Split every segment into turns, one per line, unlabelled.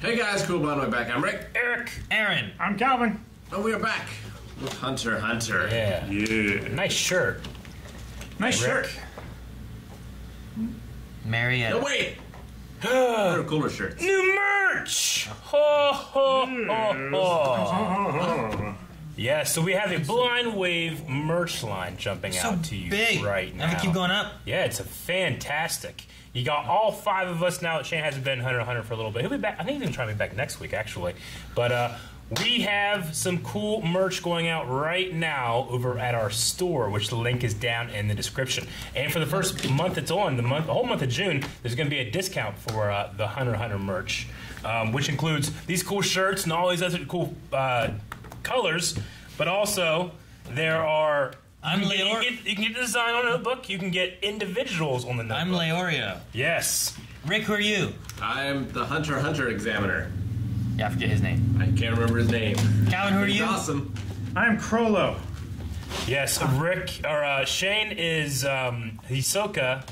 Hey guys, cool Blind Wave back. I'm Rick.
Eric.
Aaron.
I'm Calvin.
And we are back with Hunter Hunter.
Yeah.
Yeah.
Nice shirt.
Nice
Rick.
shirt.
Marietta.
No, wait! There are cooler shirts.
New merch! Ho, ho, ho, ho. Yeah, so we have a Blind Wave merch line jumping
so
out to you
big.
right now.
Never keep going up.
Yeah, it's a fantastic. You got all five of us now. That Shane hasn't been Hunter x Hunter for a little bit. He'll be back. I think he's gonna try to be back next week, actually. But uh, we have some cool merch going out right now over at our store, which the link is down in the description. And for the first month it's on, the month, the whole month of June, there's gonna be a discount for uh, the Hunter Hunter merch, um, which includes these cool shirts and all these other cool uh, colors. But also, there are.
I'm
you can,
Leor-
get, you can get the design on a notebook. You can get individuals on the notebook.
I'm Leorio.
Yes.
Rick, who are you?
I'm the Hunter Hunter examiner.
Yeah, I forget his name.
I can't remember his name.
Calvin, who are
He's
you?
awesome.
I'm Chrollo.
Yes. Rick or uh, Shane is um, Hisoka,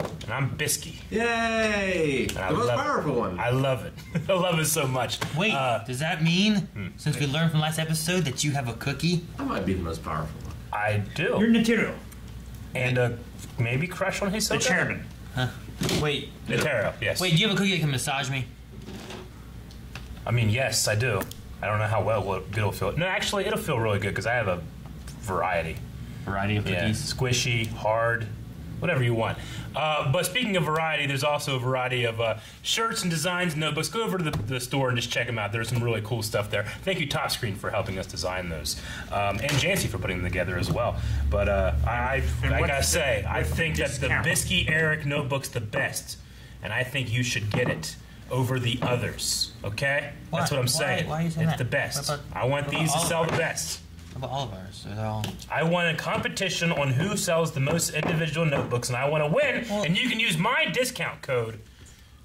and I'm Bisky.
Yay!
I
the most
love it.
powerful one.
I love it. I love it so much.
Wait,
Uh,
does that mean, since we learned from last episode, that you have a cookie?
I might be the most powerful one.
I do.
You're Natero,
and uh, maybe crush on his
the chairman.
Wait,
Netero. Yes.
wait, do you have a cookie that can massage me?
I mean, yes, I do. I don't know how well what good it'll feel. No, actually, it'll feel really good because I have a variety.
Variety of
Yeah,
cookies.
squishy, hard, whatever you want. Uh, but speaking of variety, there's also a variety of uh, shirts and designs, notebooks. Go over to the, the store and just check them out. There's some really cool stuff there. Thank you, Top Screen, for helping us design those, um, and Jancy for putting them together as well. But uh, I,
And
I gotta say, I think that the? Bisky Eric notebook's the best, and I think you should get it over the others. Okay,
Why?
that's what I'm saying.
why are you saying
it's
that?
the best.
About-
I want these to sell the best.
How about all of ours? They're all...
I want a competition on who sells the most individual notebooks, and I want to win.
Well-
and you can use my discount code,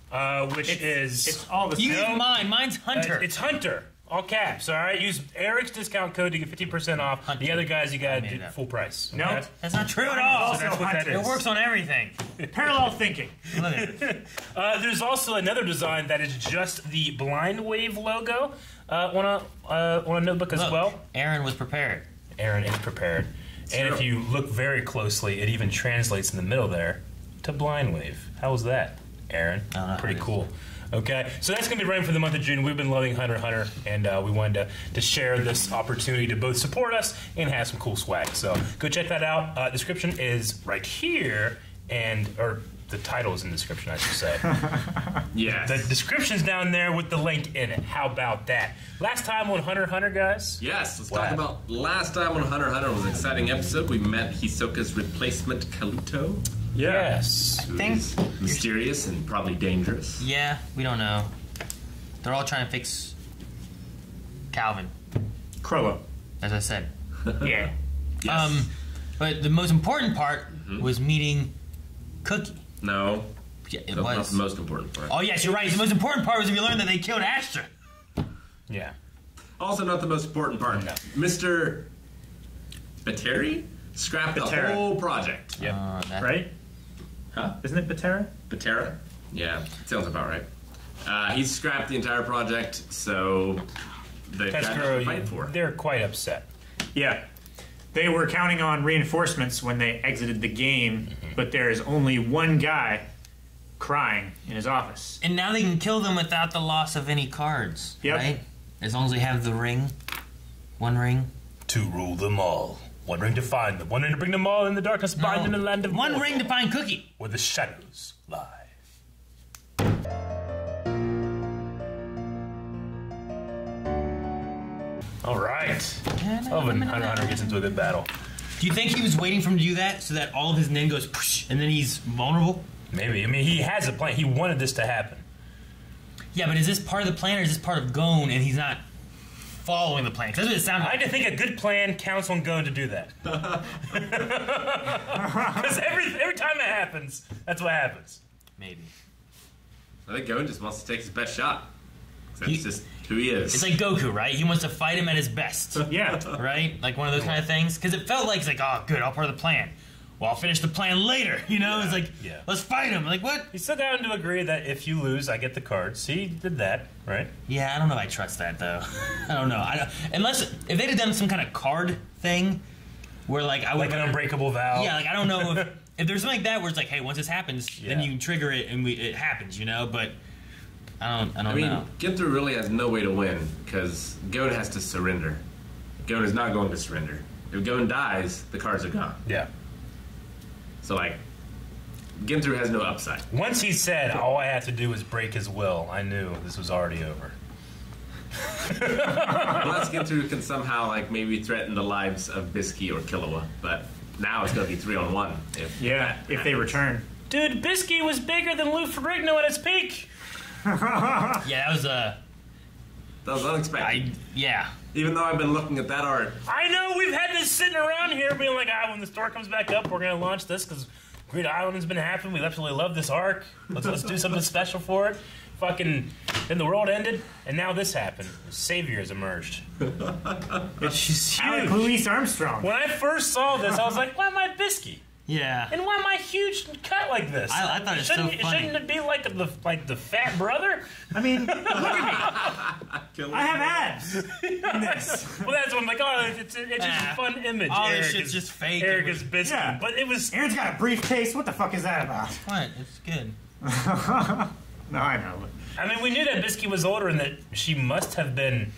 uh, which
It's,
is
it's all the
You
same.
use mine. Mine's
uh,
Hunter.
it's Hunter, all caps. All right, use Eric's discount code to get fifty percent off. The other guys, you got to
it
do full price.
No.
okay?
That's not true at all.
also
that's what that
Hunter.
is.
It works on everything.
Parallel thinking.
Look at it.
Uh, there's also another design that is just the Blind Wave logo uh, on a uh, on a notebook as
Look,
well.
Aaron was prepared.
Aaron is prepared. And if you look very closely, it even translates in the middle there to Blind Wave. How was that, Aaron?
I don't know how
Pretty cool. Okay, so that's going to be running for the month of June. We've been loving Hunter Hunter, and uh, we wanted to, to share this opportunity to both support us and have some cool swag. So go check that out. Uh, description is right here, and or the title is in the description, I should say.
yeah.
the description's down there with the link in it. How about that? Last time on Hunter x Hunter, guys.
Yes, let's
What
talk about last time on Hunter x Hunter. It was an exciting episode. We met Hisoka's replacement, Kalluto.
Yes.
who
think
mysterious and probably dangerous.
Yeah, we don't know. They're all trying to fix Calvin,
Chrollo.
as I said.
Yeah.
Yes.
Um, but the most important part was meeting Cookie.
No,
Yeah, it
that's not
was.
the most important part.
Oh yes, you're right. The most important part was when we learned that they killed Astra.
Yeah.
Also, not the most important part.
No.
Mr. Bateri scrapped the whole project.
Yep.
Uh, that-
Right?
Huh?
Isn't it Batera?
Batera? Yeah, sounds about right. Uh, he scrapped the entire project, so the guy
Teskuro,
to fight for.
they're quite upset.
Yeah. They were counting on reinforcements when they exited the game, mm-hmm. but there is only one guy crying in his office.
And now they can kill them without the loss of any cards.
Yep.
Right? As long as they have the ring. One ring.
To rule them all. One ring to find them. One ring to bring them all in the darkness, bind them in the land of
One
Mordor,
ring to find Cookie.
where the shadows lie. All right. Oh, when Hunter x Hunter gets into a good battle.
Do you think he was waiting for him to do that so that all of his nin goes push and then he's vulnerable?
Maybe. I mean, he has a plan. He wanted this to happen.
Yeah, but is this part of the plan or is this part of Gon and he's not following the plan? 'Cause that's what it sounded
I
like.
like to think a good plan counts on going to do that. Because every, every time it happens, that's what happens.
Maybe.
I think Gon just wants to take his best shot. 'Cause That's
He-
just who he is.
It's like Goku, right? He wants to fight him at his best.
Yeah.
right? Like one of those kind of things. Because it felt like it's like, oh, good, all part of the plan. well, I'll finish the plan later. You know, it's like,
Yeah.
let's fight him. Like, what?
He still got to agree that if you lose, I get the cards. He did that, right?
Yeah, I don't know if I trust that though. I don't know. I don't, unless if they'd have done some kind of card thing, where like I would
Like an unbreakable vow.
Yeah, like I don't know if, if there's something like that where it's like, hey, once this happens, then
Yeah.
you can trigger it and we, it happens, you know. But I don't, I don't
I mean,
know.
Genthru really has no way to win because Gon has to surrender. Gon is not going to surrender. If Gon dies, the cards are gone.
Yeah.
So like, Genthru has no upside.
Once he said, all I had to do was break his will, I knew this was already over.
Unless Genthru can somehow like maybe threaten the lives of Bisky or Killua, but now it's going to be three on one. If
Yeah,
that
if they return.
Dude, Bisky was bigger than Lou Ferrigno at its peak.
Yeah, that was uh,
That was unexpected.
I yeah.
Even though I've been looking at that art,
I know we've had this sitting around here being like, ah, when the store comes back up, we're going to launch this because Greed Island has been happening. We absolutely love this arc. Let's, let's do something special for it. Fucking, then the world ended, and now this happened. Savior has emerged.
It's Alec
huge.
Louis Armstrong.
When I first saw this, I was like, why am I Bisky?
Yeah.
And why am I huge and cut like this?
I- I thought it was so
shouldn't,
funny.
Shouldn't it be like the like the fat brother?
I mean, look at me. I have abs. in this.
well, that's what I'm like. Oh, it's, it's just
Ah.
a fun image.
All this shit's
is-
just fake.
Eric
It
is
was-
Bisky,
Yeah.
but it was.
Aaron's got a briefcase. What the fuck is that about?
What? It's good.
No, I know.
I mean, we knew that Bisky was older and that she must have been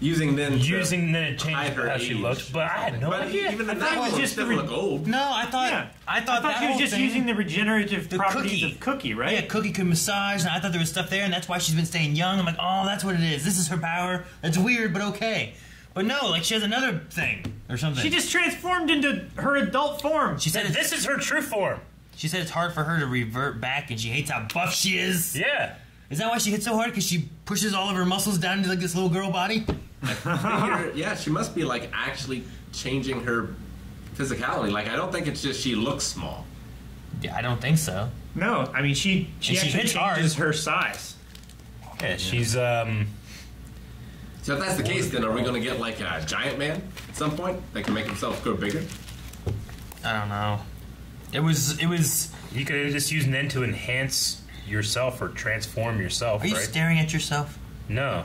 using then
using then it
hide
changed
her
how she
age.
looked. But I had no
But
idea.
even in
thought it was just the
doesn't
re-
look old.
No, I thought
Yeah.
I thought
I thought
that
she was just
thing-
using the regenerative
The
properties
cookie.
of Cookie, right?
Yeah, Cookie could massage, and I thought there was stuff there, and that's why she's been staying young. I'm like, oh, that's what it is. This is her power. It's weird, but okay. But no, like she has another thing or something.
She just transformed into her adult form.
she said
This is her true form.
she said it's hard for her to revert back, and she hates how buff she is.
Yeah.
Is that why she hits so hard? Because she pushes all of her muscles down into like this little girl body.
Figure- yeah, she must be like actually changing her physicality. Like I don't think it's just she looks small.
Yeah, I don't think so.
No, I mean she she
she
actually
hits hard.
changes her size.
Yeah, she's um.
So if that's the case, then are we going to get like a giant man at some point that can make himself grow bigger?
I don't know. It was it was.
You could just use Nen to enhance yourself or transform yourself,
Are you
right?
staring at yourself?
no.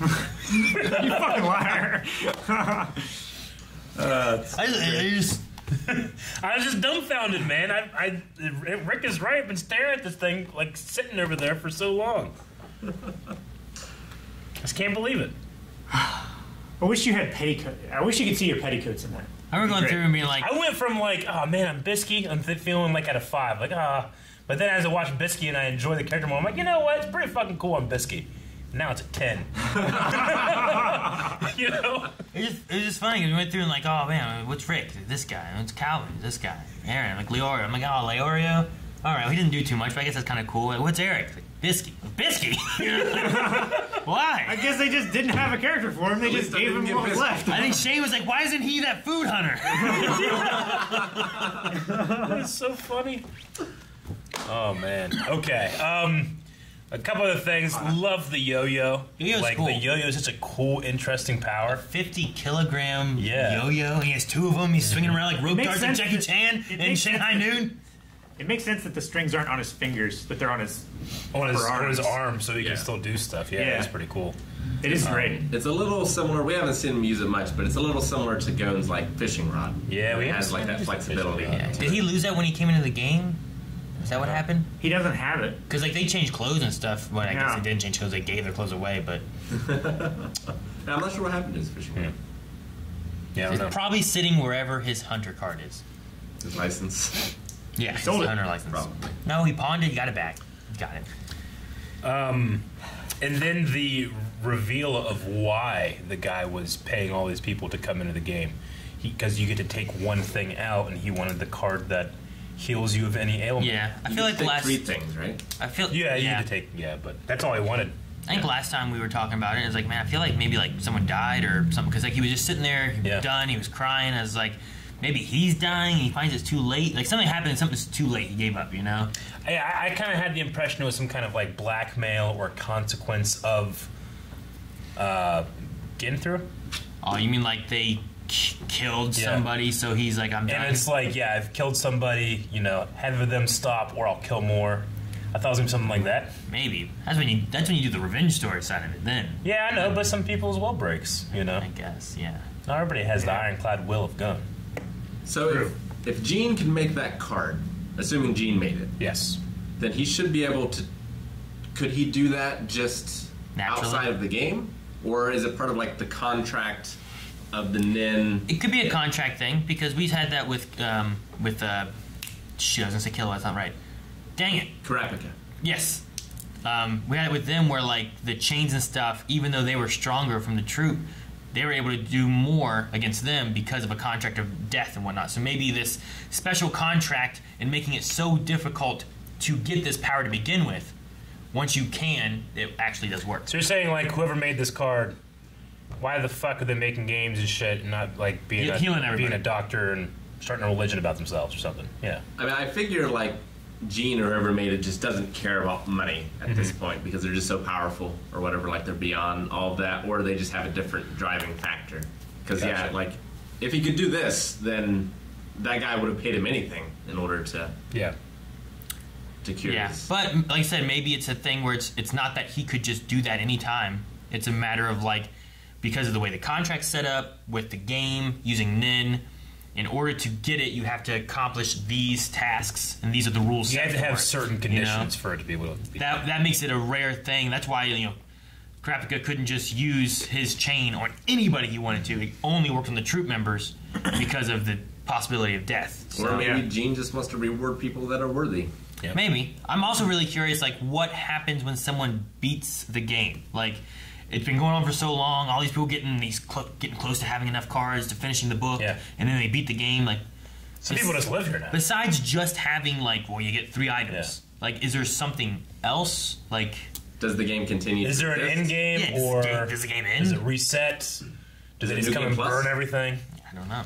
You fucking liar.
I I just
I was just dumbfounded, man. I, I, Rick is right. I've been staring at this thing, like sitting over there for so long. Just can't believe it.
I wish you had petticoat. I wish you could see your petticoats in that.
I remember going
Great.
through and being like,
I went from like, oh man, I'm Bisky. I'm feeling like at a five, like ah. But then as I watch Bisky and I enjoy the character more, I'm like, you know what? It's pretty fucking cool on Bisky. Now it's a ten. you know?
it's was just, it was just funny 'cause we went through and like, oh man, what's Rick? This guy. What's Calvin? This guy. Aaron. Like Leorio. I'm like, oh, Leorio. All right, well, he didn't do too much, but I guess that's kind of cool. Like, what's Eric? Like, Bisky. Bisky. Why?
I guess they just didn't have a character for him. They
At
just gave him what was left.
I think Shane was like, why isn't he that food hunter?
That's so funny. Oh man. Okay. Um, a couple of things. Love the yo-yo.
Yo-yo's
like
cool.
the yo-yo is such a cool, interesting power.
50 kilogram
Yeah.
yo-yo. He has two of them. He's swinging around like rope
makes
darts like Jackie
that-
Chan
it
in
makes
Shanghai
that-
Noon.
It makes sense that the strings aren't on his fingers, that they're on his.
On his,
upper
on his arm, so he
Yeah.
can still do stuff. Yeah,
Yeah.
that's pretty cool.
It is um, great.
It's a little similar. We haven't seen him use it much, but it's a little similar to Gon's like fishing rod.
Yeah, we
it has like that
him use the
flexibility.
fishing rod.
Did he lose that when he came into the game? Is that what happened?
He doesn't have it.
Because like they changed clothes and stuff. Well, I guess
Yeah.
they didn't change clothes. They gave their clothes away, but
And I'm not sure what happened to his fishing rod.
Yeah, I don't
it's
know.
probably sitting wherever his hunter card is.
His license.
Yeah, his
Sold it.
hunter license.
Probably.
No, he pawned it. He got it back. Got it.
Um, and then the reveal of why the guy was paying all these people to come into the game, because you get to take one thing out, and he wanted the card that heals you of any ailment.
Yeah, I
You
feel like the
take
last.
three things, right?
I feel.
Yeah, you
yeah.
need to take. Yeah, but that's all he wanted.
I think last time we were talking about it, it was like, man, I feel like maybe like someone died or something because like he was just sitting there, he was
Yeah.
done, he was crying. I was like, maybe he's dying. He finds it's too late. Like something happened, something's too late. He gave up. You know?
I, I, I kind of had the impression it was some kind of like blackmail or consequence of uh, Genthru.
Oh, you mean like they k- killed
Yeah.
somebody, so he's like, I'm done.
And it's like, yeah, I've killed somebody, you know, have them stop or I'll kill more. I thought it was gonna be something like that.
Maybe that's when you that's when you do the revenge story side of it. Then
Yeah, I know, but some people's will breaks, you know.
I guess, yeah.
Not everybody has the ironclad will of Gon.
So if, if Ging can make that card, assuming Ging made it,
Yes.
then he should be able to. Could he do that just
Naturally.
outside of the game, or is it part of like the contract of the Nin?
It could be a contract thing because we've had that with um, with uh, shit. I was gonna say kilowatt. That's not right. Dang it.
Kurapika.
Yes. Um, we had it with them where like the chains and stuff, even though they were stronger from the troop, they were able to do more against them because of a contract of death and whatnot. So maybe this special contract and making it so difficult to get this power to begin with, once you can, it actually does work.
So you're saying like whoever made this card, why the fuck are they making games and shit and not like being
He-
a,
healing everybody.
being a doctor and starting a religion about themselves or something? Yeah.
I mean, I figure like Ging or whoever made it just doesn't care about money at mm-hmm. this point because they're just so powerful or whatever. Like they're beyond all of that, or they just have a different driving factor. Because yeah, like if he could do this, then that guy would have paid him anything in order to
Yeah.
to cure
Yeah,
this.
but like I said, maybe it's a thing where it's it's not that he could just do that anytime. It's a matter of like because of the way the contract's set up with the game using Nin. In order to get it, you have to accomplish these tasks, and these are the rules.
You
set
have to
for
have
it,
certain
you know?
conditions for it to be able to be.
That that makes it a rare thing. That's why you know, Kurapika couldn't just use his chain on anybody he wanted to. It only worked on the troop members because of the possibility of death.
or maybe
yeah.
Ging just wants to reward people that are worthy.
Yeah.
Maybe. I'm also really curious, like, what happens when someone beats the game? Like, it's been going on for so long. All these people getting these clo- getting close to having enough cards to finishing the book,
Yeah.
and then they beat the game. Like,
Some
bes-
people just live here now.
Besides just having like, well, you get three items. Like, is there something else? Like,
Does the game continue?
Is
to
there an end game
Yeah,
or
does- does the game end?
Does it reset? Does
it
it just
New
come and
Plus?
burn everything?
I don't know.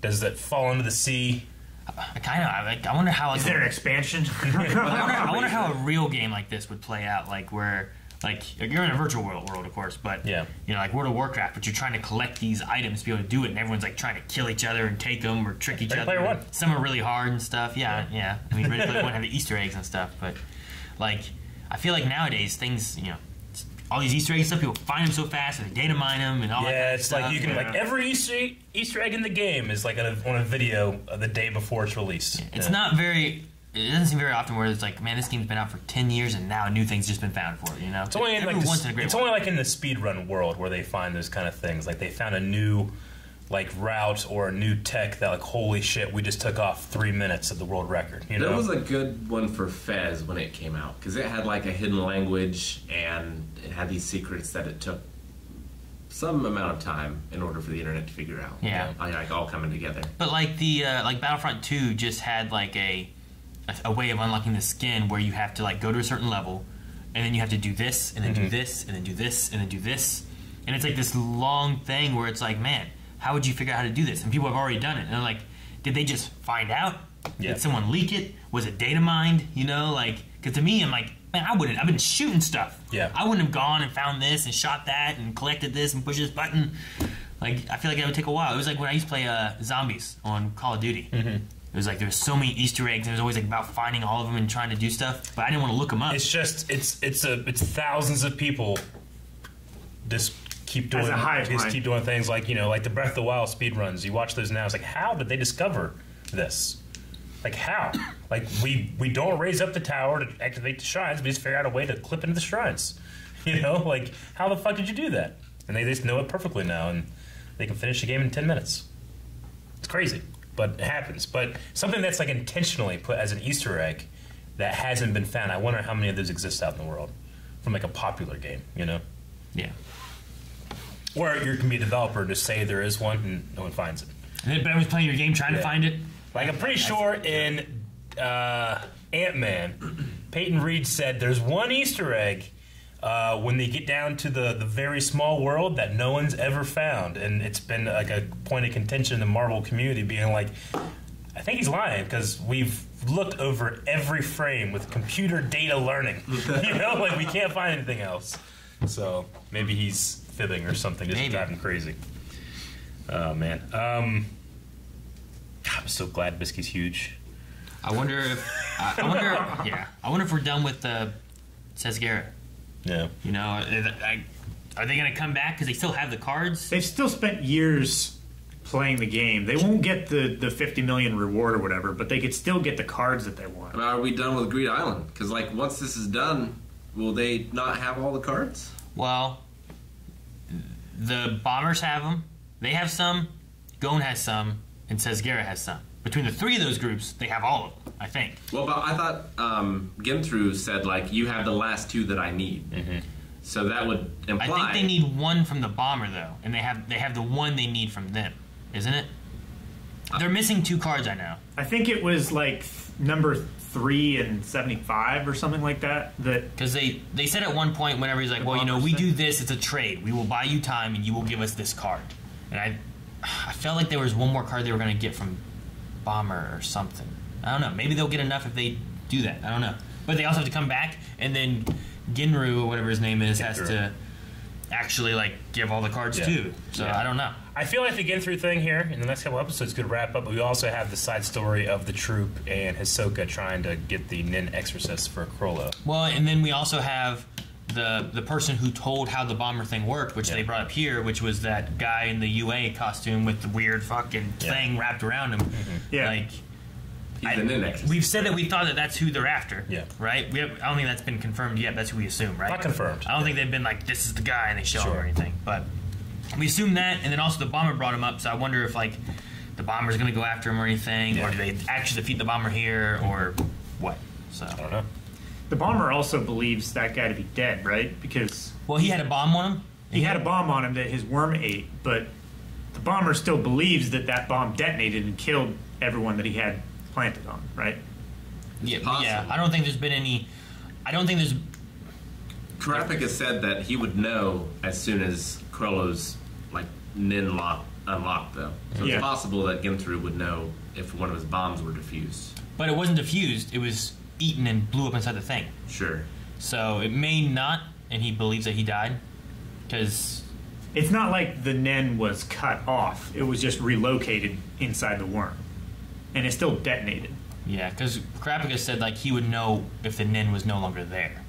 Does it fall into the sea?
I kind of. I, like, I wonder how. Like,
Is there an expansion?
I wonder, I wonder how a real game like this would play out. Like where, like you're in a virtual world, world of course, but
Yeah.
you know, like World of Warcraft, but you're trying to collect these items to be able to do it, and everyone's like trying to kill each other and take them or trick each
Ready
other.
Player One.
Some are really hard and stuff. Yeah, yeah. I mean, Ready Player One had the Easter eggs and stuff, but like, I feel like nowadays things, you know. All these Easter eggs stuff, people find them so fast, and they data mine them, and all that. kind
Yeah, it's
stuff.
like you can
yeah.
like every Easter Easter egg in the game is like on a, on a video the day before it's released.
It's
Yeah.
not very. It doesn't seem very often where it's like, man, this game's been out for ten years and now a new thing's just been found for it. You know,
It's only in
Every
like the,
once in a great
it's
while.
only like in the speedrun world where they find those kind of things. Like they found a new like route or a new tech that like holy shit, we just took off three minutes of the world record. You
There
know,
was a good one for Fez when it came out because it had like a hidden language and it had these secrets that it took some amount of time in order for the internet to figure out.
Yeah.
like, like all coming together.
But like the uh, like Battlefront Two just had like a, a way of unlocking the skin where you have to like go to a certain level, and then you have to do this and then
Mm-hmm.
do this and then do this and then do this, and it's like this long thing where it's like, man, how would you figure out how to do this? And people have already done it, and they're like, did they just find out?
Yeah.
Did someone leak it? Was it data mined? You know, like because to me, I'm like. Man, I wouldn't. I've been shooting stuff.
Yeah.
I wouldn't have gone and found this and shot that and collected this and pushed this button. Like I feel like it would take a while. It was like when I used to play uh, zombies on Call of Duty. Mm-hmm. It was like there was so many Easter eggs. and It was always like about finding all of them and trying to do stuff. But I didn't want to look them up.
It's just it's it's a it's thousands of people just keep doing
a hive
just
mind.
keep doing things like you know like the Breath of the Wild speed runs. You watch those now. It's like how did they discover this? Like how? Like we we don't raise up the tower to activate the shrines. We just figure out a way to clip into the shrines. You know, like how the fuck did you do that? And they just know it perfectly now, and they can finish the game in ten minutes. It's crazy, but it happens. But something that's like intentionally put as an Easter egg that hasn't been found. I wonder how many of those exist out in the world from like a popular game, you know?
yeah.
Or you can be a developer and just say there is one and no one finds it.
And then, but everyone's playing your game trying to find it.
Like I'm pretty sure in uh, Ant Man, Peyton Reed said there's one Easter egg uh, when they get down to the the very small world that no one's ever found, and it's been like a point of contention in the Marvel community, being like, I think he's lying because we've looked over every frame with computer data learning. you know, like we can't find anything else. So maybe he's fibbing or something, just
Maybe.
driving crazy. Oh man. Um, I'm so glad Biscuit's huge.
I wonder if I, I wonder. yeah, I wonder if we're done with the says Garrett.
Yeah.
You know, I, I, are they going to come back because they still have the cards?
They've still spent years playing the game. They won't get the, the 50 million reward or whatever, but they could still get the cards that they want.
But are we done with Greed Island? Because like once this is done, will they not have all the cards?
Well, the bombers have them. They have some. Gon has some, and says has some. Between the three of those groups, they have all of them. I think.
Well, but I thought um, Genthru said like you have the last two that I need. So that would imply.
I think they need one from the bomber though, and they have they have the one they need from them, isn't it? They're missing two cards. I know.
I think it was like number three and 75 or something like that. That
Because they, they said at one point, whenever he's like, well, you know, we do this, it's a trade. We will buy you time and you will give us this card. And I, I felt like there was one more card they were going to get from Bomber or something. I don't know. Maybe they'll get enough if they do that. I don't know. But they also have to come back and then Ginru or whatever his name is has to actually like give all the cards
Yeah.
too. So
Yeah.
I don't know.
I feel like the Ginru thing here in the next couple episodes could wrap up, but we also have the side story of the troop and Hisoka trying to get the Nin Exorcist for Chrollo.
Well, and then we also have the the person who told how the bomber thing worked, which
Yeah.
they brought up here, which was that guy in the UA costume with the weird fucking
Yeah.
thing wrapped around him. Mm-hmm.
Yeah.
Like I-
the Nin Exorcist.
we've said that we thought that that's who they're after.
Yeah.
Right. We have, I don't think that's been confirmed yet. That's who we assume, right?
Not confirmed.
I don't think they've been like this is the guy and they show him or anything, but we assume that, and then also the bomber brought him up. So I wonder if like the bomber's going to go after him or anything,
Yeah.
or do they actually defeat the bomber here, or what? So
I don't know.
The bomber also believes that guy to be dead, right? Because
well, he had a bomb on him.
he had a bomb on him that his worm ate, but the bomber still believes that that bomb detonated and killed everyone that he had planted on, right?
Yeah,
possible.
yeah. I don't think there's been any. I don't think there's.
Karapik has said that he would know as soon as Chrollo's like Nin lock unlocked though. So
Yeah.
it's possible that Genthru would know if one of his bombs were defused.
But it wasn't diffused. It was eaten and blew up inside the thing.
Sure.
So it may not, and he believes that he died because
It's not like the Nen was cut off; it was just relocated inside the worm, and it still detonated.
yeah, because Kurapika said like he would know if the Nin was no longer there.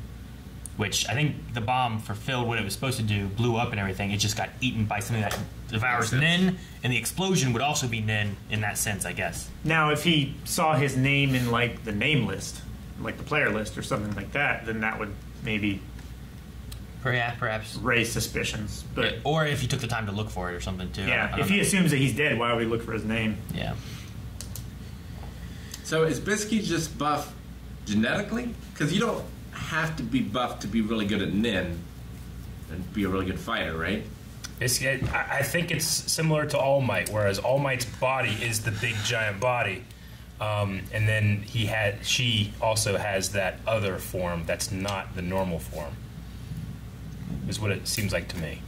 Which I think the bomb fulfilled what it was supposed to do, blew up and everything. It just got eaten by something that devours
Makes sense.
Nin, and the explosion would also be Nin in that sense, I guess.
Now, if he saw his name in like the name list, like the player list or something like that, then that would maybe
Perhaps, perhaps.
raise suspicions. But
Or if he took the time to look for it or something too.
Yeah,
don't
if he assumes that he's dead, why would he look for his name?
yeah.
So is Bisky just buff genetically? Because you don't have to be buff to be really good at Nin and be a really good fighter, right?
It's, it, I I think it's similar to All Might, whereas All Might's body is the big giant body, um, and then he had she also has that other form that's not the normal form. Is what it seems like to me.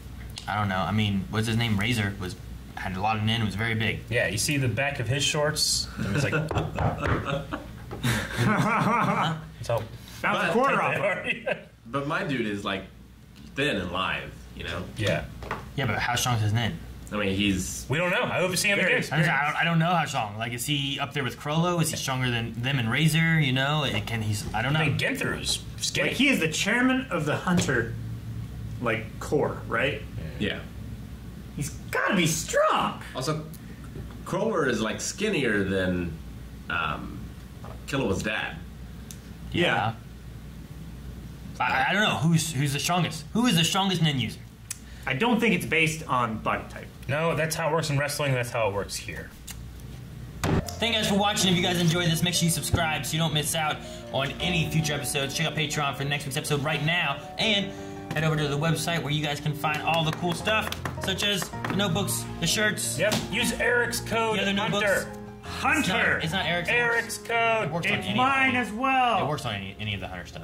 I don't know. I mean, what's his name? Razor was had a lot of nin. Was very big.
Yeah, you see the back of his shorts. And it's like so.
Bounce a quarter off.
But my dude is like thin and live, you know?
yeah,
Yeah, but how strong is his nin?
I mean, he's
we don't know. I hope we see him
Very
again.
I don't, I don't- know how strong. Like, is he up there with Chrollo? Is he stronger than them and Razor? You know, it can he's? I don't know.
I think Ginther's skinny.
Like he is the chairman of the hunter, like core, right?
yeah.
He's got to be strong.
Also, Kroller is like skinnier than um, Killua's dad.
Yeah.
I, I don't know who's who's the strongest. Who is the strongest nin user?
I don't think it's based on body type.
no, that's how it works in wrestling. That's how it works here.
Thank you guys for watching. If you guys enjoyed this, make sure you subscribe so you don't miss out on any future episodes. Check out Patreon for the next week's episode right now, and head over to the website where you guys can find all the cool stuff, such as the notebooks, the shirts.
Yep. Use Eric's code
The other notebooks.
Hunter.
It's not,
Hunter.
it's not Eric's.
Eric's code.
It works on
It's
any.
mine as well.
It works on any, any of the Hunter stuff.